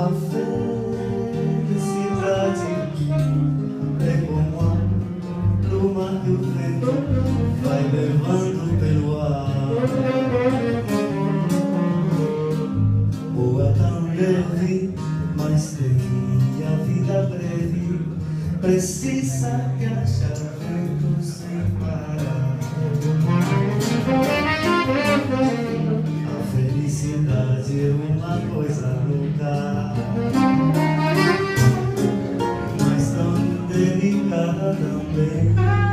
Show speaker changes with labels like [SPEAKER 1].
[SPEAKER 1] A felicidade é como a pluma do vento vai levando pelo ar. Boa tão leve, mas tem que a vida breve precisa que haja vento sem parar. A felicidade é uma coisa louca. love, baby